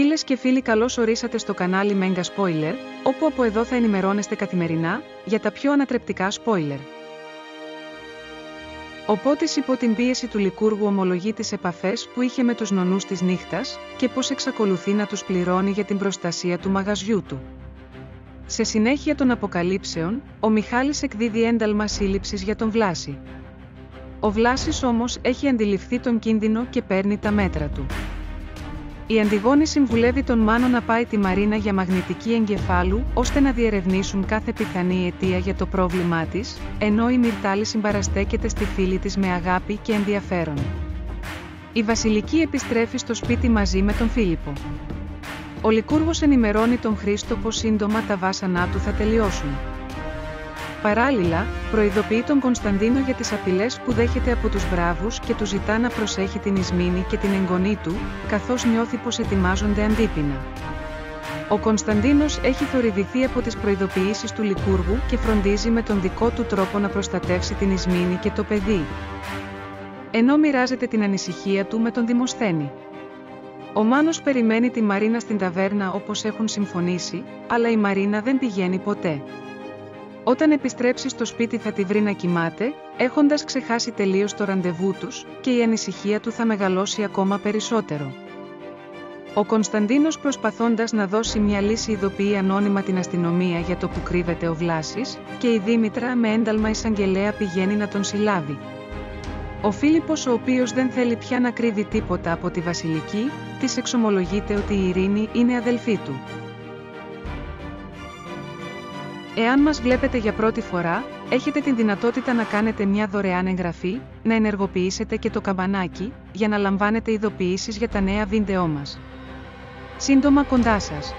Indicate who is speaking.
Speaker 1: Φίλες και φίλοι καλώς ορίσατε στο κανάλι Mega Spoiler, όπου από εδώ θα ενημερώνεστε καθημερινά για τα πιο ανατρεπτικά spoiler. Ο Πότης υπό την πίεση του Λικούργου ομολογεί τις επαφές που είχε με τους νονούς της νύχτας και πώς εξακολουθεί να τους πληρώνει για την προστασία του μαγαζιού του. Σε συνέχεια των αποκαλύψεων, ο Μιχάλης εκδίδει ένταλμα σύλληψης για τον Βλάση. Ο Βλάσης όμως έχει αντιληφθεί τον κίνδυνο και παίρνει τα μέτρα του. Η Αντιγόνη συμβουλεύει τον Μάνο να πάει τη Μαρίνα για μαγνητική εγκεφάλου, ώστε να διερευνήσουν κάθε πιθανή αιτία για το πρόβλημά της, ενώ η Μυρτάλη συμπαραστέκεται στη φίλη της με αγάπη και ενδιαφέρον. Η Βασιλική επιστρέφει στο σπίτι μαζί με τον Φίλιππο. Ο Λικούργος ενημερώνει τον Χρήστο πως σύντομα τα βάσανά του θα τελειώσουν. Παράλληλα, προειδοποιεί τον Κωνσταντίνο για τις απειλές που δέχεται από τους μπράβους και του ζητά να προσέχει την Ισμήνη και την εγγονή του, καθώς νιώθει πως ετοιμάζονται αντίπεινα. Ο Κωνσταντίνος έχει θορυβηθεί από τις προειδοποιήσεις του Λικούργου και φροντίζει με τον δικό του τρόπο να προστατεύσει την Ισμήνη και το παιδί. Ενώ μοιράζεται την ανησυχία του με τον Δημοσθένη. Ο Μάνος περιμένει τη Μαρίνα στην ταβέρνα όπως έχουν συμφωνήσει, αλλά η Μαρίνα δεν πηγαίνει ποτέ. Όταν επιστρέψεις στο σπίτι θα τη βρει να κοιμάται, έχοντας ξεχάσει τελείως το ραντεβού τους, και η ανησυχία του θα μεγαλώσει ακόμα περισσότερο. Ο Κωνσταντίνος προσπαθώντας να δώσει μια λύση ειδοποιεί ανώνυμα την αστυνομία για το που κρύβεται ο Βλάσης, και η Δήμητρα με ένταλμα εισαγγελέα πηγαίνει να τον συλλάβει. Ο Φίλιππος ο οποίος δεν θέλει πια να κρύβει τίποτα από τη Βασιλική, της εξομολογείται ότι η Ειρήνη είναι αδελφή του. Εάν μας βλέπετε για πρώτη φορά, έχετε την δυνατότητα να κάνετε μια δωρεάν εγγραφή, να ενεργοποιήσετε και το καμπανάκι, για να λαμβάνετε ειδοποιήσεις για τα νέα βίντεό μας. Σύντομα κοντά σας!